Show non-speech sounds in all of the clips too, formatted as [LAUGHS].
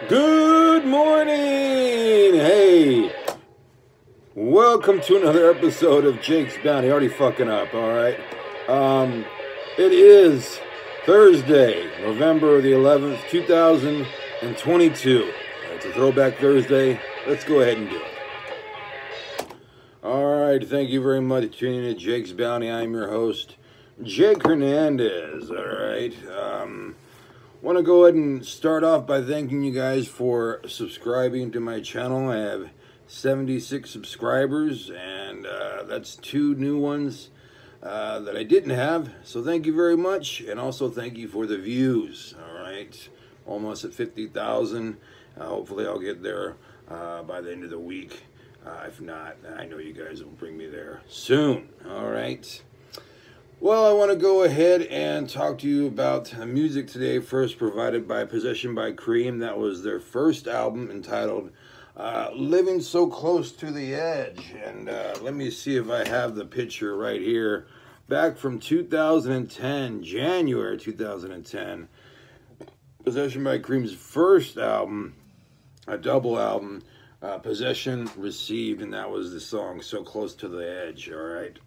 Good morning! Hey! Welcome to another episode of Jake's Bounty. Already fucking up, alright? Um, it is Thursday, November the 11th, 2022. It's a throwback Thursday. Let's go ahead and do it. Alright, thank you very much for tuning in to Jake's Bounty. I'm your host, Jake Hernandez, alright? Um, want to go ahead and start off by thanking you guys for subscribing to my channel. I have 76 subscribers, and uh, that's two new ones uh, that I didn't have. So thank you very much, and also thank you for the views. All right, almost at 50,000. Uh, hopefully, I'll get there uh, by the end of the week. Uh, if not, I know you guys will bring me there soon. All right. Well, I want to go ahead and talk to you about music today. First, provided by Possession by Cream. That was their first album entitled uh, Living So Close to the Edge. And uh, let me see if I have the picture right here. Back from 2010, January 2010. Possession by Cream's first album, a double album, uh, Possession Received, and that was the song So Close to the Edge, all right?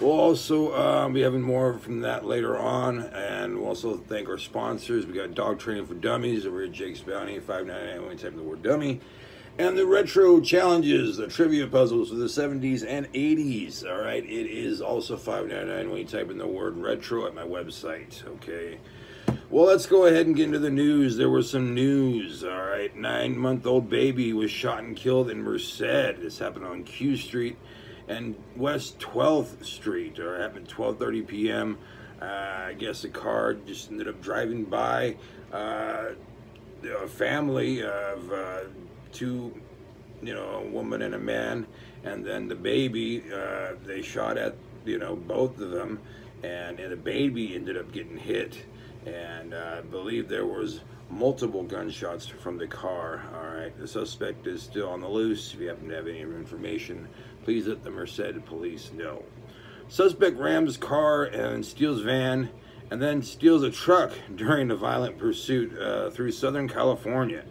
We'll also um, be having more from that later on, and we'll also thank our sponsors. We got Dog Training for Dummies over at Jake's Bounty, five ninety nine when you type in the word dummy, and the retro challenges, the trivia puzzles for the seventies and eighties. All right, it is also five ninety nine when you type in the word retro at my website. Okay. Well, let's go ahead and get into the news. There was some news. All right, nine month old baby was shot and killed in Merced. This happened on Q Street and West 12th Street, or happened 12:30 p.m. Uh, I guess a car just ended up driving by uh, a family of uh, two, you know, a woman and a man, and then the baby. Uh, they shot at, you know, both of them, and, and the baby ended up getting hit, and uh, I believe there was multiple gunshots from the car. All right, the suspect is still on the loose. If you happen to have any information Please let the Merced police know. Suspect rams car and steals van and then steals a truck during a violent pursuit uh, through Southern California.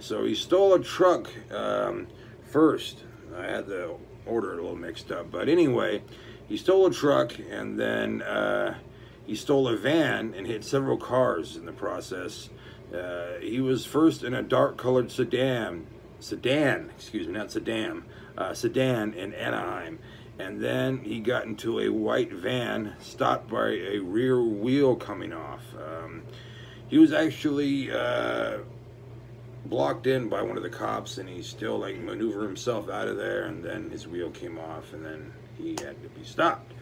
So he stole a truck um, first. I had the order a little mixed up. But anyway, he stole a truck and then uh, he stole a van and hit several cars in the process. Uh, he was first in a dark colored sedan, sedan, excuse me, not sedan, uh, sedan in Anaheim. And then he got into a white van stopped by a rear wheel coming off. Um, he was actually uh, blocked in by one of the cops and he still like maneuvered himself out of there and then his wheel came off and then he had to be stopped.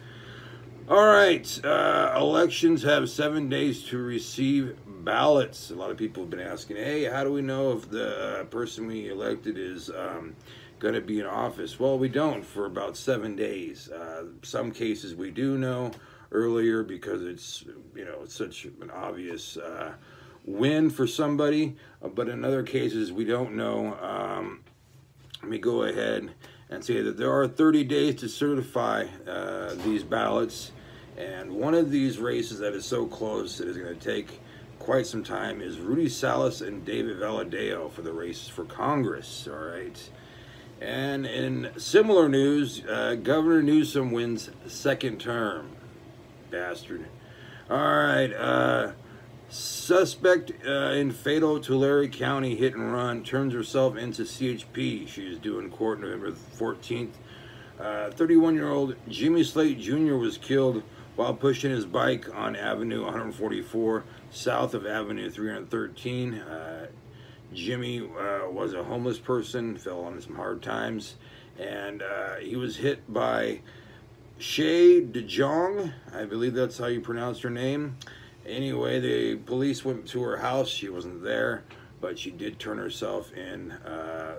All right, uh, elections have seven days to receive ballots. A lot of people have been asking, hey, how do we know if the uh, person we elected is um, going to be in office? Well, we don't for about seven days. Uh, some cases we do know earlier because it's you know it's such an obvious uh, win for somebody, uh, but in other cases we don't know. Um, let me go ahead and say that there are 30 days to certify these ballots, and one of these races that is so close it is going to take quite some time is Rudy Salas and David Valadao for the race for Congress. All right. And in similar news, uh, Governor Newsom wins second term. Bastard. All right. Uh, suspect uh, in fatal Tulare County hit and run turns herself into CHP. She is due in court November 14th. 31 year old Jimmy Slate Jr. was killed while pushing his bike on Avenue 144 south of Avenue 313. Uh, Jimmy uh, was a homeless person, fell on some hard times, and uh, he was hit by Shay DeJong. I believe that's how you pronounce her name. Anyway, the police went to her house. She wasn't there, but she did turn herself in uh,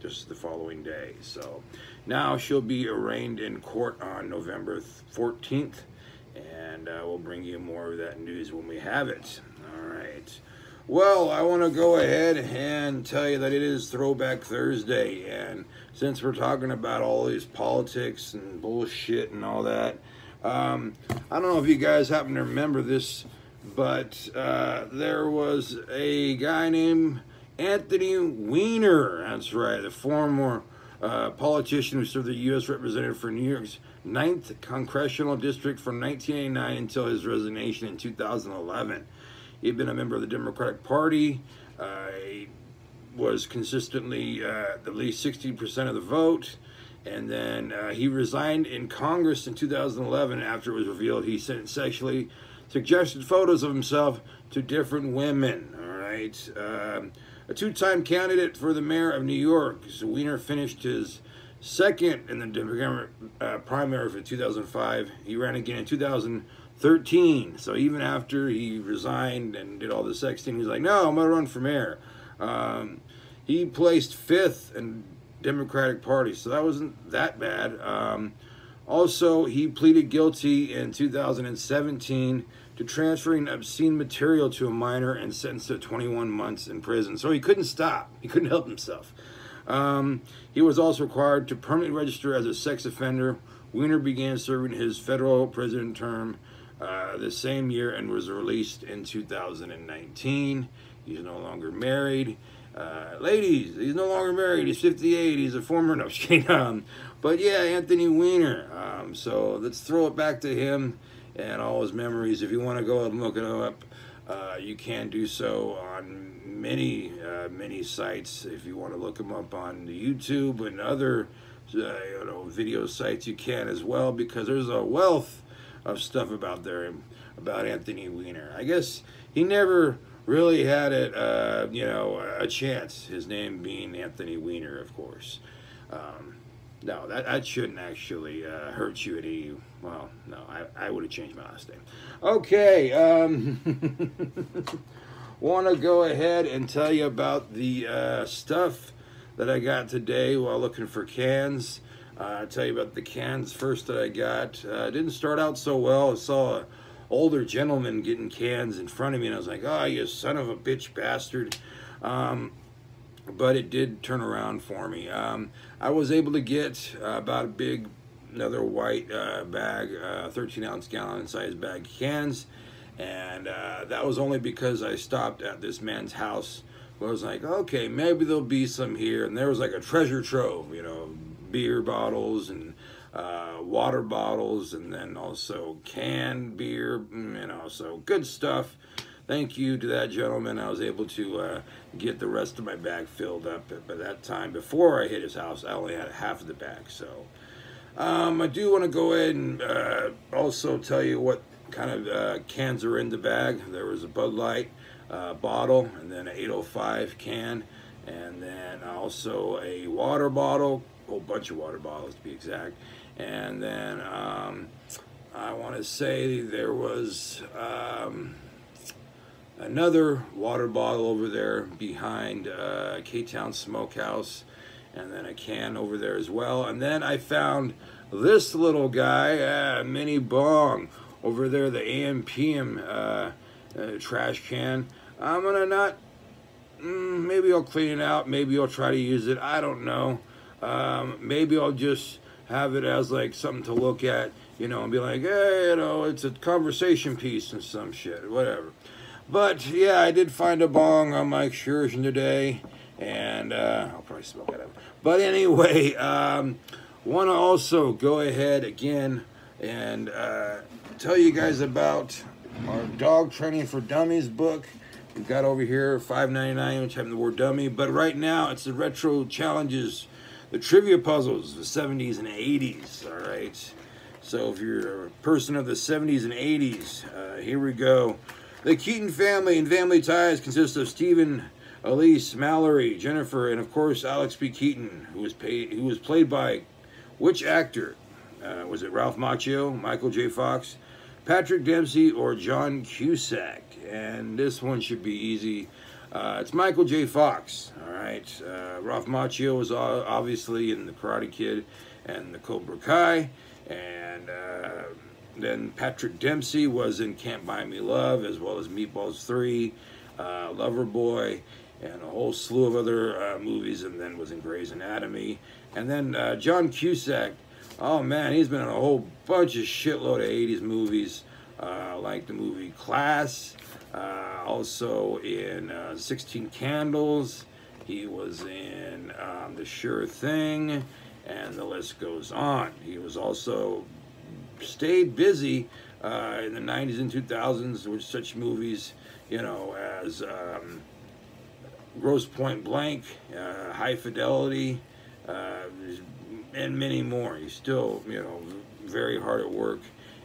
just the following day. So now she'll be arraigned in court on November 14th, and uh, we'll bring you more of that news when we have it. All right. Well, I want to go ahead and tell you that it is Throwback Thursday, and since we're talking about all these politics and bullshit and all that, um, I don't know if you guys happen to remember this but uh, there was a guy named Anthony Weiner. That's right, the former uh, politician who served the U.S. representative for New York's 9th Congressional District from 1989 until his resignation in 2011. He'd been a member of the Democratic Party. Uh, he was consistently uh, at least 60% of the vote. And then uh, he resigned in Congress in 2011 after it was revealed he sent sexually suggested photos of himself to different women. All right. Um, a two time candidate for the mayor of New York, so Weiner finished his second in the Democratic uh, primary for 2005. He ran again in 2013. So even after he resigned and did all the sexting, he's like, no, I'm going to run for mayor. Um, he placed fifth in Democratic Party, so that wasn't that bad. Um, also, he pleaded guilty in 2017 to transferring obscene material to a minor and sentenced to 21 months in prison. So he couldn't stop. He couldn't help himself. Um, he was also required to permanently register as a sex offender. Weiner began serving his federal prison term uh, the same year and was released in 2019. He's no longer married. Uh, ladies, he's no longer married. He's 58. He's a former, no, [LAUGHS] um, but yeah, Anthony Weiner. Um, so let's throw it back to him and all his memories. If you want to go and look it up, uh, you can do so on many, uh, many sites. If you want to look him up on YouTube and other, uh, you know, video sites, you can as well because there's a wealth of stuff about there about Anthony Weiner. I guess he never really had it, uh, you know, a chance. His name being Anthony Weiner, of course. Um, no, that, that shouldn't actually uh, hurt you any. Well, no, I, I would have changed my last name. Okay, um, [LAUGHS] want to go ahead and tell you about the uh, stuff that I got today while looking for cans. Uh, tell you about the cans first that I got. Uh, didn't start out so well. I saw an older gentleman getting cans in front of me, and I was like, oh, you son of a bitch bastard. Um, but it did turn around for me. Um, I was able to get uh, about a big, another white uh, bag, uh, 13 ounce gallon size bag cans, and uh, that was only because I stopped at this man's house. I was like, okay, maybe there'll be some here, and there was like a treasure trove, you know, beer bottles and uh, water bottles, and then also canned beer, mm, you know, so good stuff thank you to that gentleman. I was able to uh, get the rest of my bag filled up. By that time, before I hit his house, I only had half of the bag. So um, I do want to go ahead and uh, also tell you what kind of uh, cans are in the bag. There was a Bud Light uh, bottle, and then an 805 can, and then also a water bottle, a whole bunch of water bottles to be exact. And then um, I want to say there was... Um, another water bottle over there behind uh, K-Town Smokehouse and then a can over there as well. And then I found this little guy, uh, mini bong, over there, the AM/PM uh, uh, trash can. I'm gonna not, mm, maybe I'll clean it out, maybe I'll try to use it, I don't know. Um, maybe I'll just have it as like something to look at, you know, and be like, hey, you know, it's a conversation piece and some shit, whatever. But yeah, I did find a bong on my excursion today, and uh, I'll probably smoke it up. But anyway, um, want to also go ahead again and uh, tell you guys about our Dog Training for Dummies book. We've got over here $5.99, which have the word dummy. But right now, it's the retro challenges, the trivia puzzles, the 70s and 80s. All right. So if you're a person of the 70s and 80s, uh, here we go. The Keaton family and family ties consist of Stephen, Elise, Mallory, Jennifer, and of course Alex B. Keaton, who was paid, who was played by which actor? Uh, was it Ralph Macchio, Michael J. Fox, Patrick Dempsey, or John Cusack? And this one should be easy. Uh, it's Michael J. Fox. All right. Uh, Ralph Macchio was obviously in The Karate Kid and The Cobra Kai, and uh, then Patrick Dempsey was in Can't Buy Me Love, as well as Meatballs 3, uh, Loverboy, and a whole slew of other uh, movies, and then was in Grey's Anatomy. And then uh, John Cusack, oh man, he's been in a whole bunch of shitload of 80s movies. uh, like the movie Class, uh, also in uh, 16 Candles. He was in um, The Sure Thing, and the list goes on. He was also stayed busy uh, in the 90s and 2000s with such movies, you know, as um, Grosse Pointe Blank, uh, High Fidelity, uh, and many more. He's still, you know, very hard at work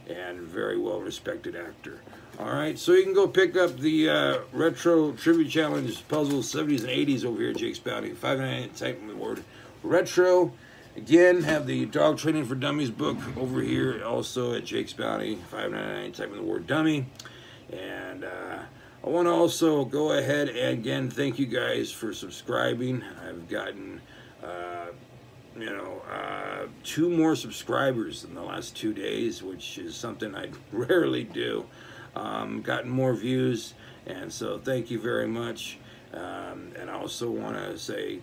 and very well respected actor. All right, so you can go pick up the uh, Retro Trivia Challenge puzzles 70s and 80s over here at Jake's Bounty. 599 type in the word retro. Again, have the Dog Training for Dummies book over here also at Jake's Bounty. 599 type in the word dummy. And uh, I want to also go ahead and again thank you guys for subscribing. I've gotten uh, you know, uh, two more subscribers in the last two days, which is something I [LAUGHS] rarely do. Um, gotten more views, and so thank you very much. Um, and I also want to say,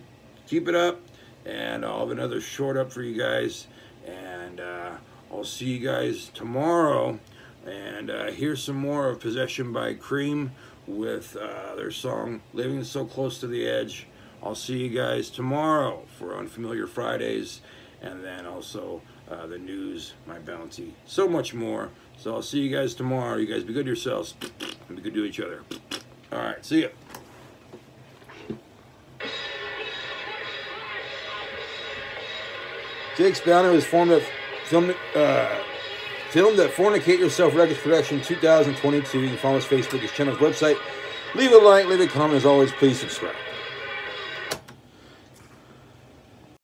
keep it up, and I'll have another short up for you guys, and uh, I'll see you guys tomorrow. And uh, here's some more of Possession by Cream with uh, their song Living So Close to the Edge. I'll see you guys tomorrow for Unfamiliar Fridays and then also uh, the news, my bounty, so much more. So I'll see you guys tomorrow. You guys be good to yourselves and be good to each other. All right, see ya. Jake's Bounty was formed at filmed, uh, filmed at Fornicate Yourself Records Production 2022. You can follow his Facebook, his channel's website. Leave a like, leave a comment. As always, please subscribe.